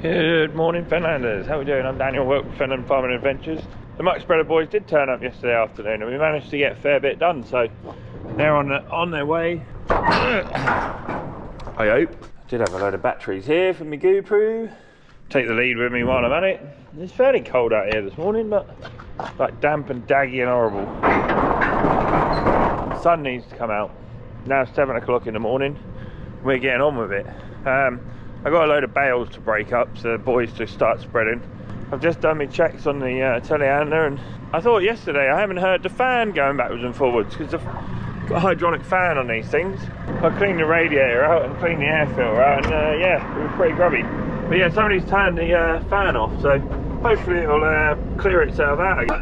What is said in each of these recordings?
Good morning, Fenlanders. How are we doing? I'm Daniel, work with Fenland Farming Adventures. The muck spreader boys did turn up yesterday afternoon, and we managed to get a fair bit done. So they're on the, on their way. I hope. I Did have a load of batteries here for my GoPro. Take the lead with me while I'm at it. It's fairly cold out here this morning, but like damp and daggy and horrible. Sun needs to come out. Now it's seven o'clock in the morning. We're getting on with it. Um, I got a load of bales to break up so the boys just start spreading. I've just done my checks on the uh, telehandler and I thought yesterday I haven't heard the fan going backwards and forwards because I've got a hydronic fan on these things. I cleaned the radiator out and cleaned the air filter out and uh, yeah, it was pretty grubby. But yeah, somebody's turned the uh, fan off so hopefully it'll uh, clear itself out again.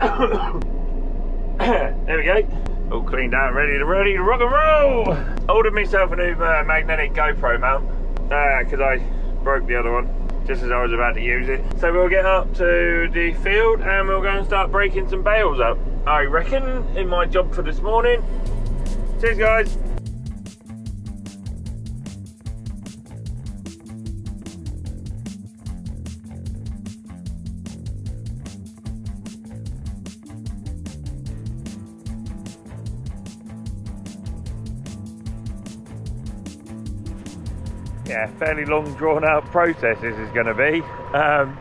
there we go. All cleaned out, ready to ready to rock and roll. Ordered myself a new uh, magnetic GoPro mount because I broke the other one just as I was about to use it. So we'll get up to the field and we'll go and start breaking some bales up. I reckon in my job for this morning. Cheers guys. Yeah, fairly long drawn out process this is going to be. Um,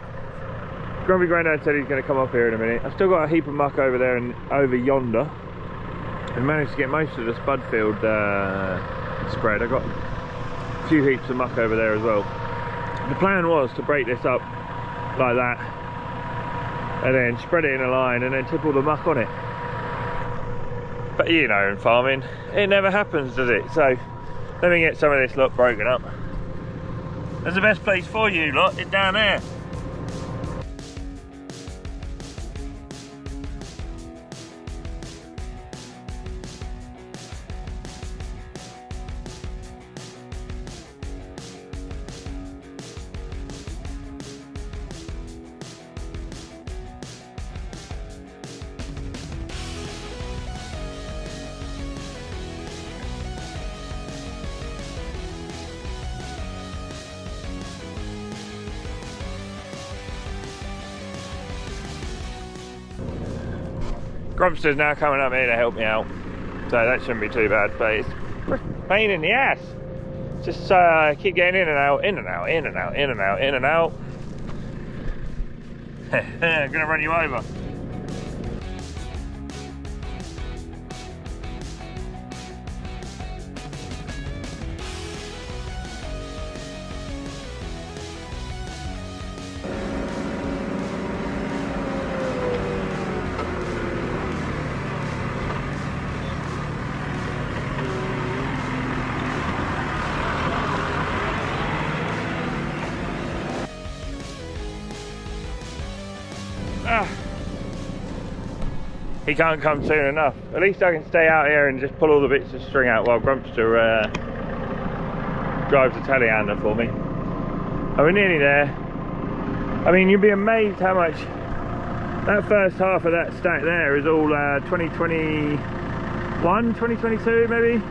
Grumpy Grandad said he's going to come up here in a minute. I've still got a heap of muck over there and over yonder. I managed to get most of the spud field uh, spread. I got a few heaps of muck over there as well. The plan was to break this up like that and then spread it in a line and then tip all the muck on it. But you know, in farming, it never happens, does it? So let me get some of this lot broken up. There's the best place for you lot, it's down there. Grumpster's now coming up here to help me out. So that shouldn't be too bad, but it's pain in the ass. Just uh, keep getting in and out, in and out, in and out, in and out, in and out. I'm gonna run you over. He can't come soon enough. At least I can stay out here and just pull all the bits of string out while Grumpster uh, drives the telehandler for me. Oh, we're nearly there. I mean, you'd be amazed how much that first half of that stack there is all uh, 2021, 2022 maybe?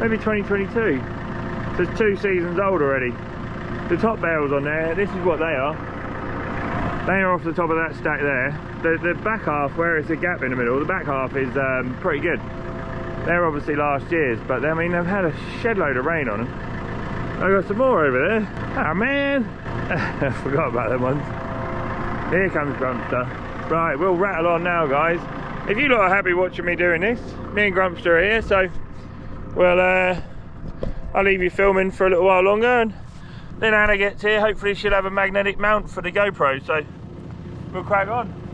Maybe 2022. So it's two seasons old already. The top bales on there, this is what they are. They are off the top of that stack there. The, the back half, where it's a gap in the middle, the back half is um, pretty good. They're obviously last year's, but I mean, they've had a shed load of rain on them. I've got some more over there. Oh man, I forgot about them ones. Here comes Grumpster. Right, we'll rattle on now, guys. If you lot are happy watching me doing this, me and Grumpster are here, so well, uh, I'll leave you filming for a little while longer, and then Anna gets here. Hopefully, she'll have a magnetic mount for the GoPro, so we'll crack on.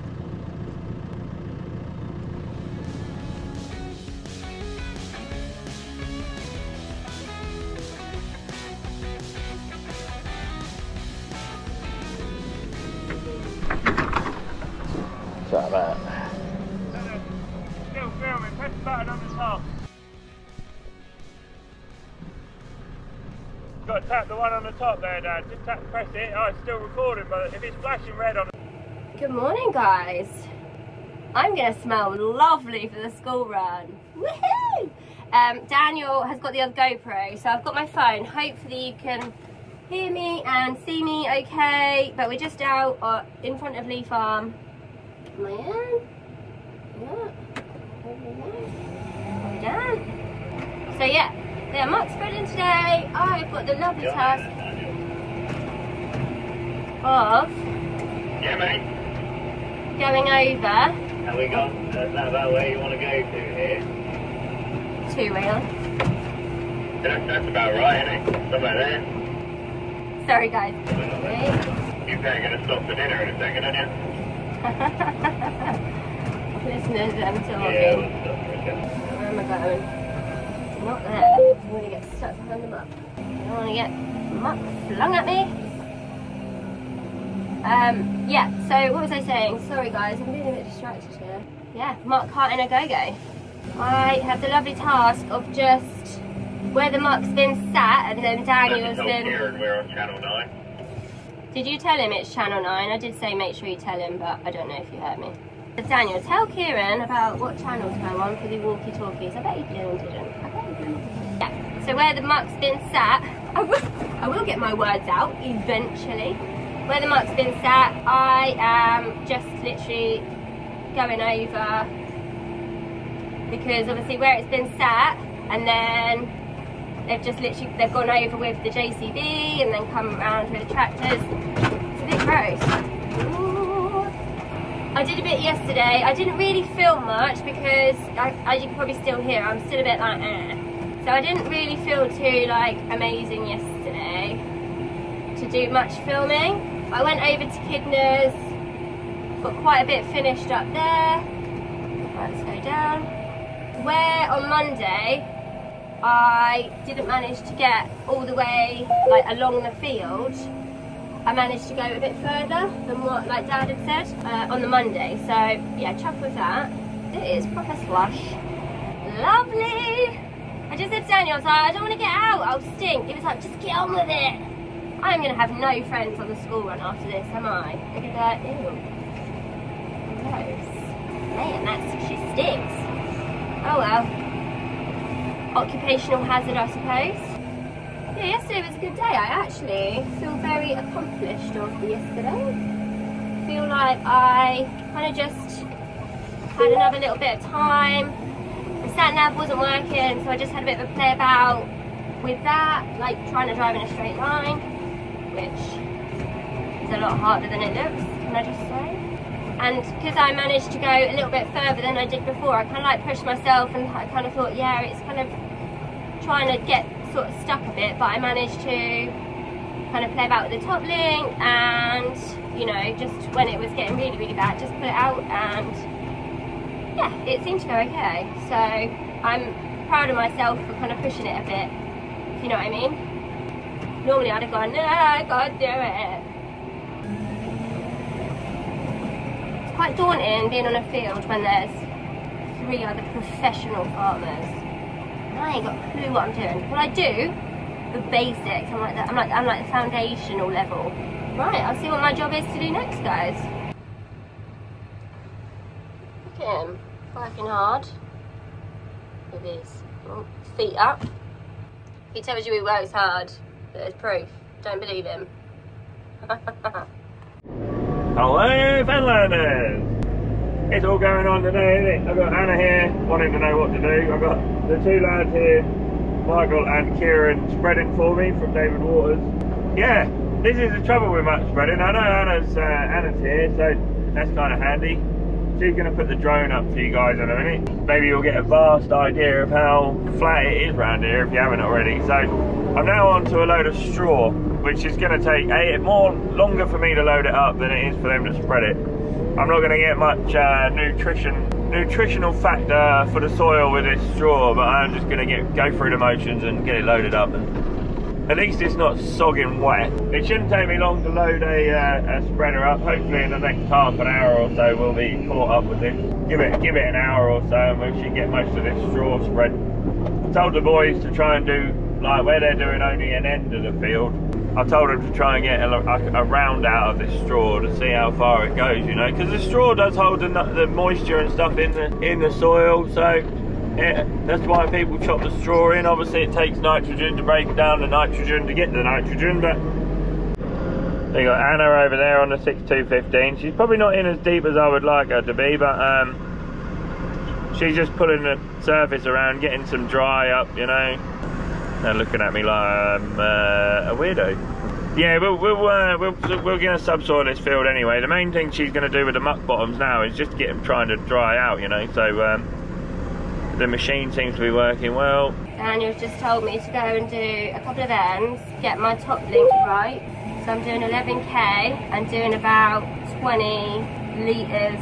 Tap the one on the top there, Dad. Just tap, press it. Oh, it's still recording, but if it's flashing red on Good morning, guys. I'm gonna smell lovely for the school run. Woohoo! Um, Daniel has got the other GoPro, so I've got my phone. Hopefully you can hear me and see me okay. But we're just out uh, in front of Lee Farm. In? Yeah. So yeah, yeah, Mark's spreading today. I've got the lovely task of Yeah, mate. going over Have we got uh, that about where you want to go to here? two wheel. That, that's about right, isn't it? Somewhere there. Sorry guys. You're going to stop for dinner in a second, aren't you? Listeners, I'm talking. Yeah, we'll stop for a second. Where am I going? Not there. I'm to get stuck behind the muck. I don't want to get muck flung at me. Um, yeah, so what was I saying? Sorry guys, I'm being a bit distracted here. Yeah, Mark Cart in a go-go. I have the lovely task of just where the muck's been sat and then Daniel's been... We're on Channel 9. Did you tell him it's Channel 9? I did say make sure you tell him, but I don't know if you heard me. Daniel, tell Kieran about what channels go on for the walkie-talkies. I bet and didn't. I bet you didn't. So where the muck's been sat, I will, I will get my words out eventually. Where the muck's been sat, I am just literally going over because obviously where it's been sat and then they've just literally they've gone over with the JCB and then come around with the tractors. It's a bit gross. I did a bit yesterday. I didn't really film much because I, as you can probably still hear, I'm still a bit like eh. So I didn't really feel too like amazing yesterday to do much filming. I went over to Kidners, got quite a bit finished up there. Let's go down. Where on Monday I didn't manage to get all the way like along the field. I managed to go a bit further than what like Dad had said uh, on the Monday. So yeah, chuff with that. It is proper slush. Lovely. I just said to Daniel, like, I don't want to get out. I'll stink. He was like, just get on with it. I'm gonna have no friends on the school run after this, am I? Look at like, ew. Gross. Man, that's she stinks. Oh well. Occupational hazard, I suppose. Yeah, yesterday was a good day. I actually feel very accomplished after yesterday. Feel like I kind of just had another little bit of time. Sat nav wasn't working, so I just had a bit of a play about with that, like trying to drive in a straight line, which is a lot harder than it looks, can I just say? And because I managed to go a little bit further than I did before, I kind of like pushed myself and I kind of thought, yeah, it's kind of trying to get sort of stuck a bit, but I managed to kind of play about with the top link and, you know, just when it was getting really, really bad, just put it out and yeah, it seemed to go okay. So I'm proud of myself for kind of pushing it a bit, if you know what I mean. Normally I'd have gone, no, I can't do it. It's quite daunting being on a field when there's three other professional farmers. I ain't got a clue what I'm doing. Well, I do the basics. I'm like the, I'm like I'm like the foundational level. Right, I'll see what my job is to do next, guys. Look at him, working hard with his oh, feet up. He tells you he works hard. There's proof. Don't believe him. Hello, Fenlanders! It's all going on today, isn't it? I've got Anna here wanting to know what to do. I've got the two lads here, Michael and Kieran, spreading for me from David Waters. Yeah, this is the trouble with much spreading. I know Anna's, uh, Anna's here, so that's kind of handy. She's to put the drone up for you guys in a minute. Maybe you'll get a vast idea of how flat it is around here if you haven't already. So I'm now on to a load of straw, which is to take a more longer for me to load it up than it is for them to spread it. I'm not going to get much uh, nutrition nutritional factor for the soil with this straw, but I'm just going to get go through the motions and get it loaded up. And at least it's not sogging wet. It shouldn't take me long to load a, uh, a spreader up. Hopefully in the next half an hour or so we'll be caught up with this. Give it give it an hour or so and we should get most of this straw spread. I told the boys to try and do like where they're doing only an end of the field. I told them to try and get a, a, a round out of this straw to see how far it goes, you know, because the straw does hold the, the moisture and stuff in the in the soil. So Yeah, that's why people chop the straw in. Obviously, it takes nitrogen to break down the nitrogen to get the nitrogen, but they got Anna over there on the 6215. She's probably not in as deep as I would like her to be, but um, she's just pulling the surface around, getting some dry up, you know. They're looking at me like I'm uh, a weirdo. Yeah, we'll we'll, uh, we'll we're going to subsoil this field anyway. The main thing she's going to do with the muck bottoms now is just get them trying to dry out, you know. So um, the machine seems to be working well. Daniel's just told me to go and do a couple of ends, get my top link right. So I'm doing 11k and doing about 20 litres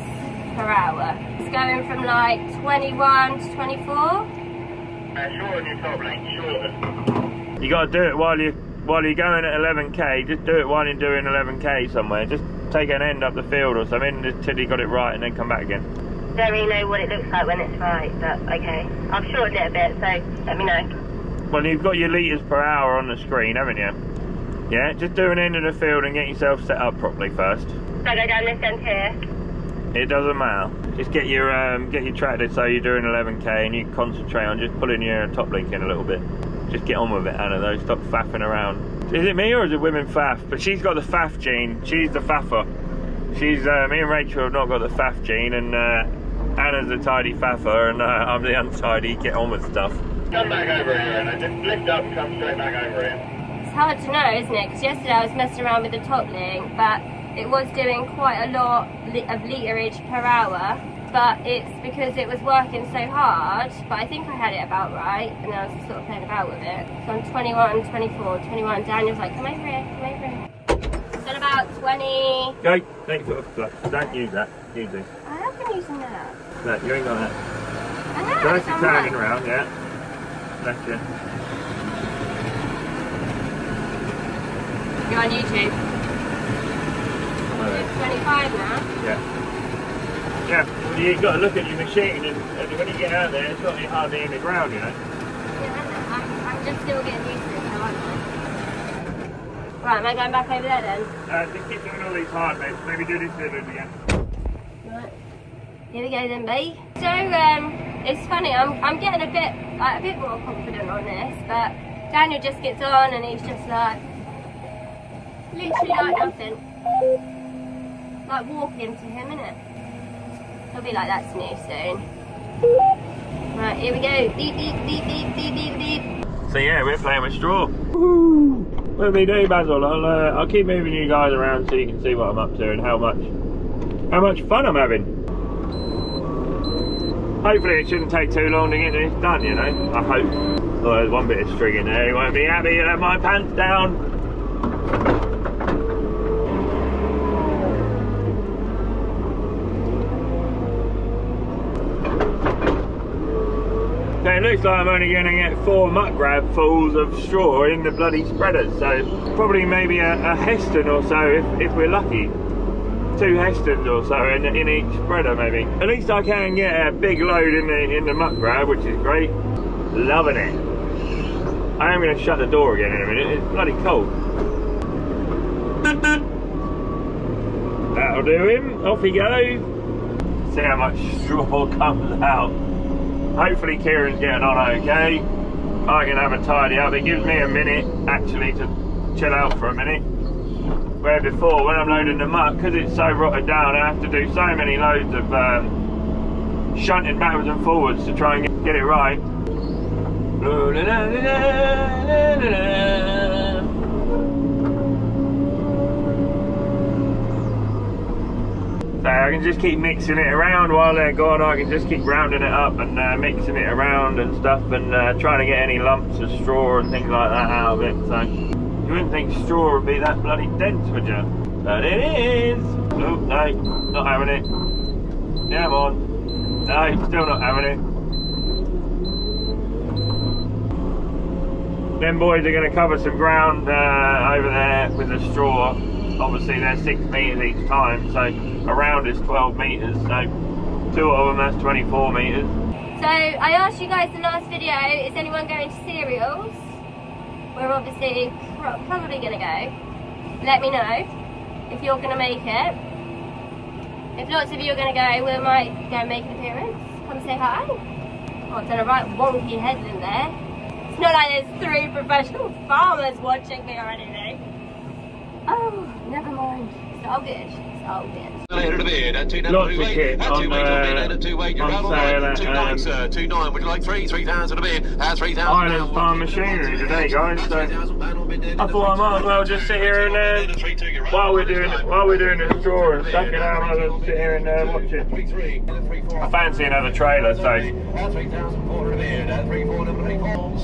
per hour. It's going from like 21 to 24. Uh, shorten your top link, shorten. You got to do it while you while you're going at 11k. Just do it while you're doing 11k somewhere. Just take an end up the field or something until you got it right, and then come back again. Don't really know what it looks like when it's right, but okay. I've shortened it a bit, so let me know. Well, you've got your litres per hour on the screen, haven't you? Yeah, just do an end of the field and get yourself set up properly first. So I go down this end here. It doesn't matter. Just get your um, get your tractor so you're doing 11k and you concentrate on just pulling your top link in a little bit. Just get on with it, Anna. Though, stop faffing around. Is it me or is it women faff? But she's got the faff gene. She's the faffer. She's uh, me and Rachel have not got the faff gene, and uh, Anna's a tidy faffer, and uh, I'm the untidy. Get on with stuff. Come back over here, and just lift up and come straight back over here. It's hard to know, isn't it? Because yesterday I was messing around with the top link, but it was doing quite a lot of literage per hour. But it's because it was working so hard. But I think I had it about right, and I was sort of playing about with it. So I'm 21, 24, 21. Daniel's like, come over here, come over here. Done about 20. Go. Take your foot off the clutch. Don't use that. Use this. Using that. No, you ain't got that. I know. Try it's to on turning right. around, yeah. That's it. You're on YouTube. You're 25 now. Yeah. Yeah, well, you got to look at your machine, and, and when you get out there, it's not really hardly in the ground, you know. Yeah, I know. I'm, I'm just still getting used to it, so aren't Right, am I going back over there then? Uh, just keep doing all these hard bits. Maybe do this bit again. Here we go then, B. So, um, it's funny, I'm, I'm getting a bit, like, a bit more confident on this, but Daniel just gets on and he's just like, literally like nothing. Like walking to him, innit? He'll be like that to me soon. Right, here we go. Beep, beep, beep, beep, beep, beep, beep. So yeah, we're playing with straw. What me do, Basil? I'll, uh, I'll keep moving you guys around so you can see what I'm up to and how much, how much fun I'm having. Hopefully it shouldn't take too long to get this done, you know. I hope. Oh, there's one bit of string in there. He won't be happy. He'll have my pants down. So it looks like I'm only going to get four muck grab fulls of straw in the bloody spreaders. So probably maybe a, a Hesston or so if, if we're lucky. Two Hesstons or so in, in each spreader maybe. At least I can get a big load in the in the muck grab, which is great. Loving it. I am going to shut the door again in a minute. It's bloody cold. That'll do him. Off he goes. See how much straw comes out. Hopefully Kieran's getting on okay. I can have a tidy up. It gives me a minute actually to chill out for a minute. Where before, when I'm loading the muck, because it's so rotted down, I have to do so many loads of um, shunting backwards and forwards to try and get, it right. So I can just keep mixing it around while they're gone. I can just keep rounding it up and uh, mixing it around and stuff and uh, trying to get any lumps of straw and things like that out of it. So wouldn't think straw would be that bloody dense, would you? But it is. Nope, no, not having it. Yeah, I'm on. No, still not having it. Them boys are going to cover some ground uh, over there with the straw. Obviously, they're six metres each time, so around is 12 metres. So two of them, that's 24 metres. So I asked you guys the last video, is anyone going to cereals? We're obviously probably going to go. Let me know if you're going to make it. If lots of you are going to go, we might go make an appearance. Come say hi. Oh, I've done a right wonky head in there. It's not like there's three professional farmers watching me or anything. Oh, never mind. It's all good. Lots of kit on, uh, on sale at sir. Would you like three? Three thousand a bid. Uh, three thousand. Island Farm Machinery today, guys. So I thought I might as well just sit here and uh, while we're doing while we're doing the straw and you know, I might as well sit here and uh, watch it. I fancy another trailer, so Three thousand four hundred a bid. Uh, three four number three pounds.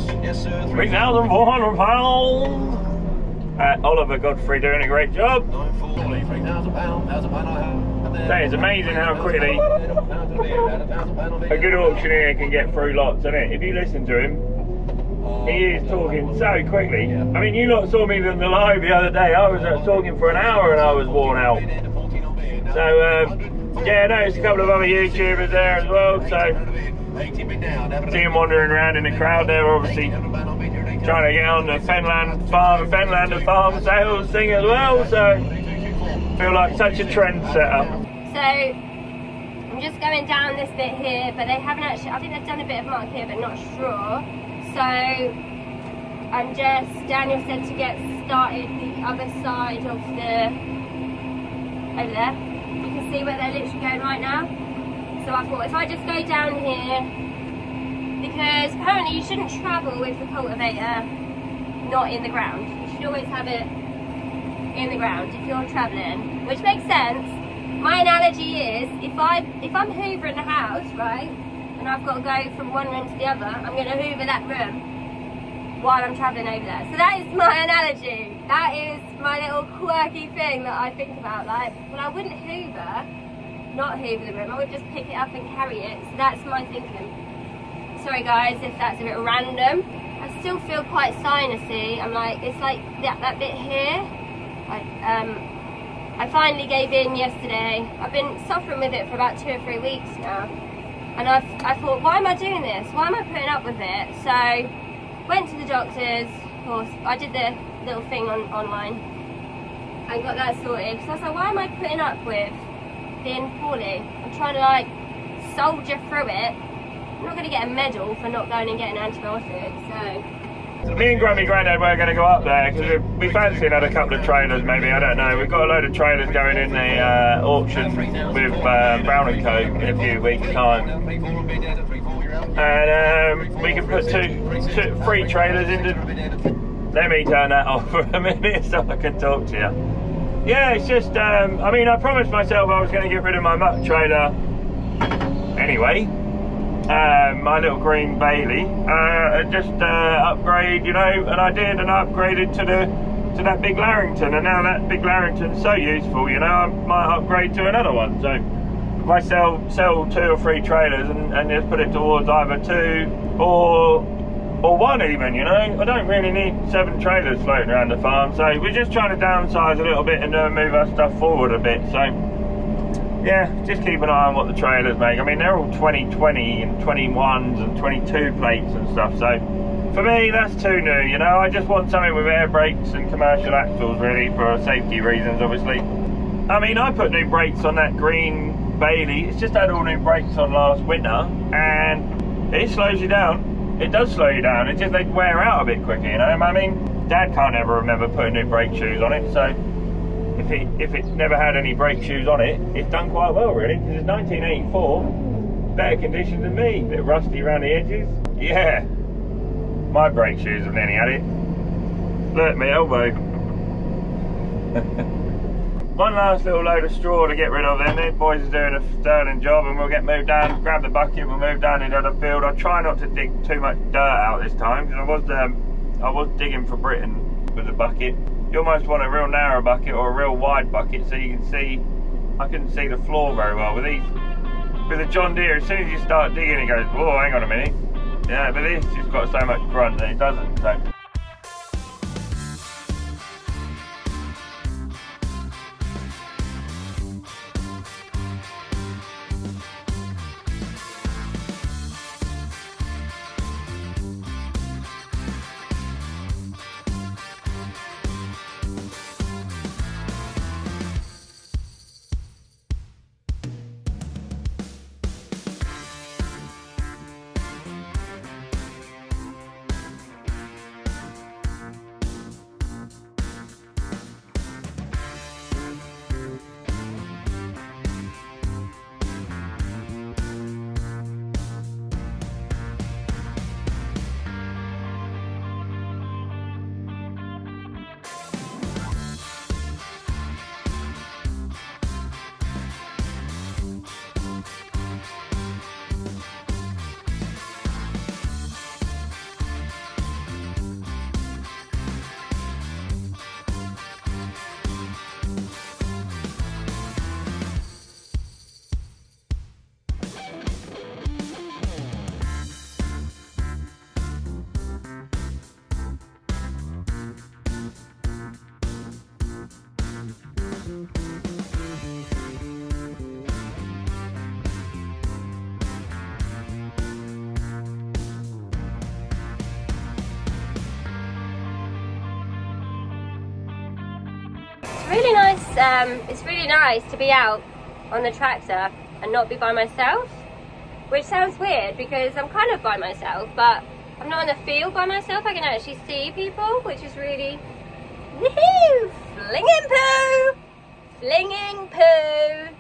Uh, Oliver Godfrey doing a great job. Nine four. Three thousand pound. Thousand pound. I have there. That is amazing how quickly a good auctioneer can get through lots, isn't it? If you listen to him, he is talking so quickly. I mean, you lot saw me in the live the other day. I was uh, talking for an hour and I was worn out. So, um, yeah, I noticed a couple of other YouTubers there as well. So, see him wandering around in the crowd there, obviously trying to get on the Fenland Farm, Fenlander Farm sales thing as well. So, feel like such a trendsetter. So I'm just going down this bit here, but they haven't actually. I think they've done a bit of mark here, but not sure. So I'm just. Daniel said to get started the other side of the over there. You can see where they're literally going right now. So I thought if I just go down here, because apparently you shouldn't travel with the cultivator not in the ground. You should always have it in the ground if you're travelling, which makes sense. My analogy is if I if I'm hoovering the house, right, and I've got to go from one room to the other, I'm going to hoover that room while I'm travelling over there. So that is my analogy. That is my little quirky thing that I think about. Like, well, I wouldn't hoover, not hoover the room. I would just pick it up and carry it. So that's my thinking. Sorry guys if that's a bit random. I still feel quite sinusy. I'm like, it's like that, that bit here. Like, um, I finally gave in yesterday. I've been suffering with it for about two or three weeks now. And I've, I thought, why am I doing this? Why am I putting up with it? So, went to the doctors. Of course, I did the little thing on online. and got that sorted. So I was like, why am I putting up with being poorly? I'm trying to like soldier through it. I'm not going to get a medal for not going and getting antibiotics. So Me and Grumpy Grandad were going to go up there because we fancy another couple of trailers, maybe. I don't know. We've got a load of trailers going in the uh, auction with uh, Brown Co. in a few weeks' time, and um, we can put two, two, three trailers into. Let me turn that off for a minute so I can talk to you. Yeah, it's just. Um, I mean, I promised myself I was going to get rid of my muck trailer anyway um, my little green Bailey, uh, just uh, upgrade, you know, and I did, and I upgraded to the to that big Larrington, and now that big Larrington's so useful, you know, I might upgrade to another one. So if I sell sell two or three trailers and, and just put it towards either two or or one even, you know, I don't really need seven trailers floating around the farm. So we're just trying to downsize a little bit and uh, move our stuff forward a bit. So yeah, just keep an eye on what the trailers make. I mean, they're all 2020 and 21s and 22 plates and stuff. So for me, that's too new. You know, I just want something with air brakes and commercial axles, really, for safety reasons, obviously. I mean, I put new brakes on that green Bailey. It's just had all new brakes on last winter, and it slows you down. It does slow you down. It's just they wear out a bit quicker. You know, I mean, Dad can't ever remember putting new brake shoes on it, so if it if it's never had any brake shoes on it, it's done quite well really because it's 1984, better condition than me. Bit rusty around the edges. Yeah, my brake shoes have nearly had it. Look, my elbow. One last little load of straw to get rid of then. The boys are doing a sterling job and we'll get moved down, grab the bucket, we'll move down into the field. I'll try not to dig too much dirt out this time because I was um, I was digging for Britain with the bucket you almost want a real narrow bucket or a real wide bucket so you can see I couldn't see the floor very well. With these with a John Deere as soon as you start digging it goes oh hang on a minute. Yeah but this just got so much grunt that it doesn't so Um, it's really nice to be out on the tractor and not be by myself, which sounds weird because I'm kind of by myself, but I'm not in the field by myself. I can actually see people, which is really woohoo! Flinging poo, flinging poo.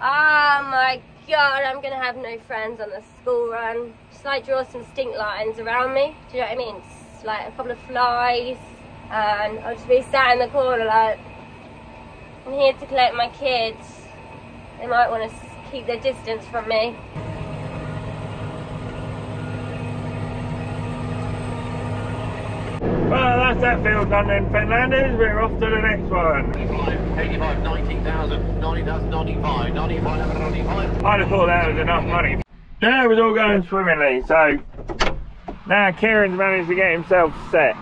Oh my god, I'm gonna have no friends on the school run. Just like draw some stink lines around me. Do you know what I mean? It's like a couple of flies, and I'll just be sat in the corner like, I'm here to collect my kids. They might want to keep their distance from me. Well, that's that field done then, Fenlanders. We're off to the next one. 85, 85, 90,000, 90,000, 95, 95, 95. I'd have thought that was enough money. Yeah, it was all going swimmingly, so now Kieran's managed to get himself set.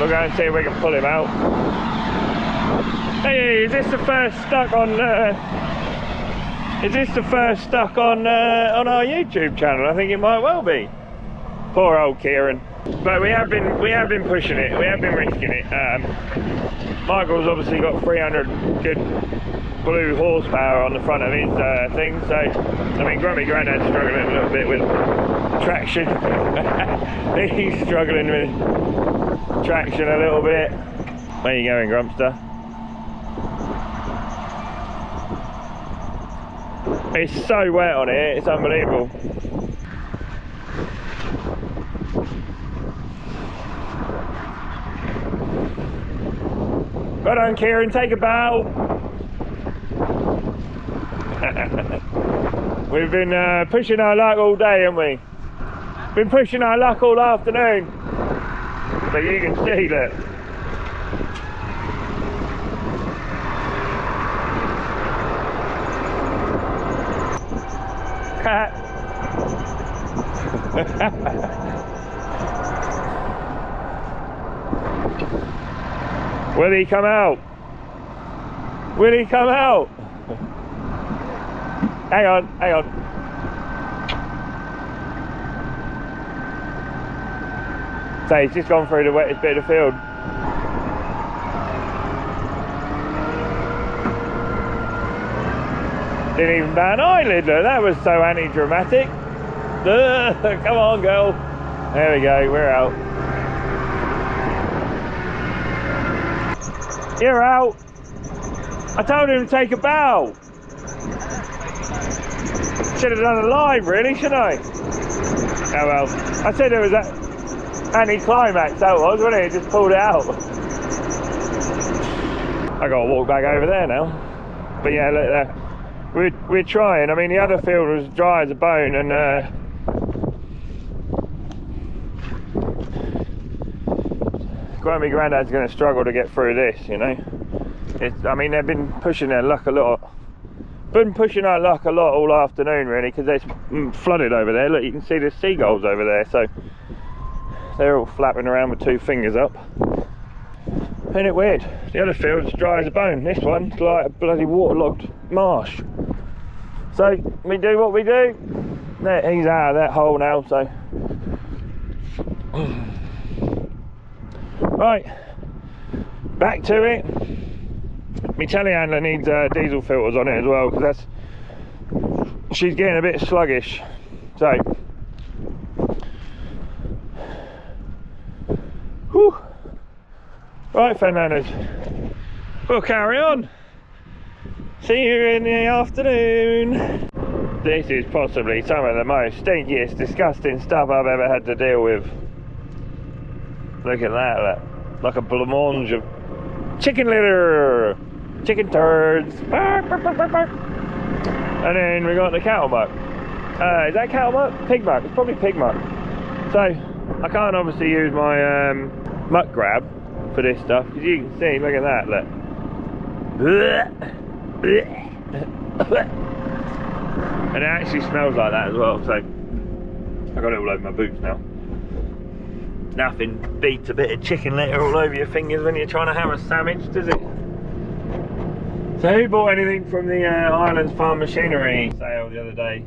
We'll go and see if we can pull him out. Hey, is this the first stuck on? Uh, is this the first stuck on uh, on our YouTube channel? I think it might well be. Poor old Kieran. But we have been we have been pushing it. We have been risking it. Um, Michael's obviously got 300 good blue horsepower on the front of his uh, thing. So I mean, Grumpy Grandad's struggling a little bit with traction. He's struggling with traction a little bit. Where you going, Grumpster? It's so wet on it, it's unbelievable. Well done, Kieran, take a bow. We've been uh, pushing our luck all day, haven't we? Been pushing our luck all afternoon. But you can see that. Will he come out? Will he come out? hang on, hang on. So he's just gone through the wettest bit of the field. Didn't even bat an eyelid, look, that was so anti-dramatic. Come on, girl. There we go, we're out. You're out. I told him to take a bow. Should have done a line, really, shouldn't I? Oh well. I said it was that anti-climax, that was, wasn't it? Just pulled it out. I gotta walk back over there now. But yeah, look there. We're, we're trying. I mean, the other field was dry as a bone and uh, Grumpy Grandad's going to struggle to get through this, you know. I mean, they've been pushing their luck a lot. Been pushing our luck a lot all afternoon, really, because it's mm, flooded over there. Look, you can see the seagulls over there, so they're all flapping around with two fingers up. Isn't it weird? The other field's dry as a bone. This one's like a bloody waterlogged marsh. So we do what we do. There, he's out of that hole now, so Right, back to it. My telehandler needs uh, diesel filters on it as well because that's she's getting a bit sluggish. So, whew. right, Fenlanders, we'll carry on. See you in the afternoon. This is possibly some of the most stinkiest, disgusting stuff I've ever had to deal with. Look at that, look. Like a blancmange of chicken litter, chicken turds. And then we got the cattle muck. Uh, is that cattle muck? Pig muck. It's probably pig muck. So I can't obviously use my um, muck grab for this stuff because you can see. Look at that. Look. And it actually smells like that as well. So I got it all over my boots now nothing beats a bit of chicken litter all over your fingers when you're trying to have a sandwich, does it? So who bought anything from the uh, Ireland's Farm Machinery sale the other day?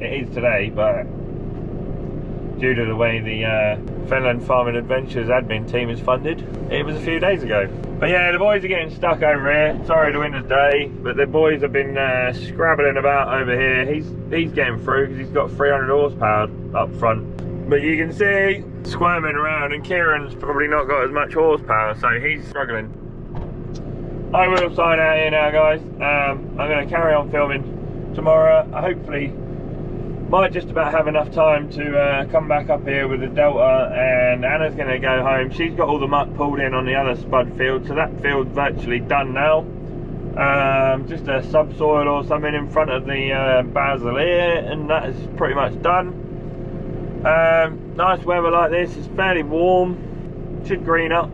It is today, but due to the way the uh, Fenland Farming Adventures admin team is funded, it was a few days ago. But yeah, the boys are getting stuck over here. Sorry to win the winter's day, but the boys have been uh, scrabbling about over here. He's he's getting through because he's got 300 horsepower up front. But you can see squirming around, and Kieran's probably not got as much horsepower, so he's struggling. I will sign out here now, guys. Um, I'm going to carry on filming tomorrow. I Hopefully, might just about have enough time to uh, come back up here with the Delta and Anna's going to go home. She's got all the muck pulled in on the other spud field, so that field's virtually done now. Um, just a subsoil or something in front of the uh, basil here, and that is pretty much done. Um, nice weather like this, it's fairly warm, should green up.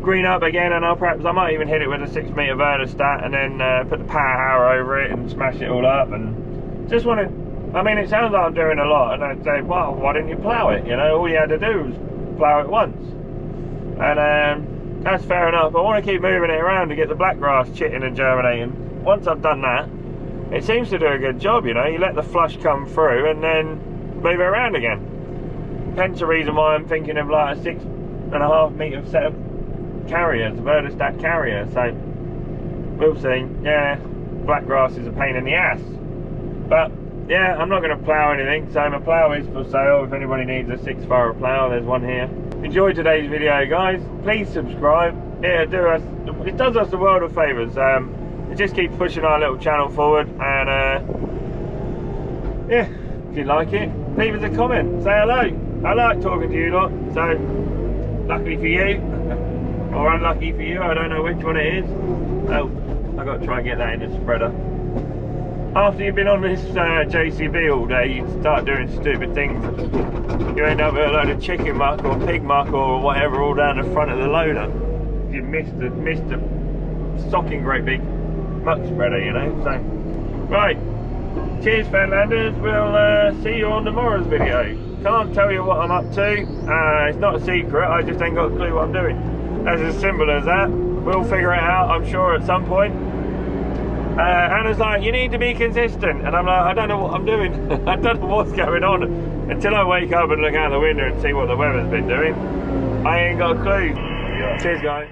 Green up again, and I'll perhaps I might even hit it with a six meter Väderstad and then uh, put the power harrow over it and smash it all up. And just want to, I mean, it sounds like I'm doing a lot, and I'd say, well, why didn't you plough it? You know, all you had to do was plough it once, and um, that's fair enough. I want to keep moving it around to get the black grass chitting and germinating. Once I've done that, it seems to do a good job. You know, you let the flush come through and then move it around again. Hence the reason why I'm thinking of like a six and a half meter set of carriers, Väderstad carrier. So we'll see. Yeah, black grass is a pain in the ass, but yeah, I'm not going to plough anything. So my plough is for sale. If anybody needs a six furrow plough, there's one here. Enjoy today's video, guys. Please subscribe. Yeah, do us. It does us a world of favours. Um, it just keeps pushing our little channel forward, and uh, yeah, if you like it, leave us a comment. Say hello. I like talking to you lot. So, luckily for you, or unlucky for you, I don't know which one it is. Oh, I've got to try and get that in the spreader. After you've been on this uh, JCB all day, you start doing stupid things. You end up with a load of chicken muck or pig muck or whatever all down the front of the loader. You missed the, missed a socking great big muck spreader, you know. So, right. Cheers, Fenlanders. We'll uh, see you on tomorrow's video. Can't tell you what I'm up to. Uh, it's not a secret. I just ain't got a clue what I'm doing. That's as simple as that. We'll figure it out, I'm sure, at some point. Uh, Anna's like, you need to be consistent. And I'm like, I don't know what I'm doing. I don't know what's going on. Until I wake up and look out the window and see what the weather's been doing, I ain't got a clue. Cheers, guys.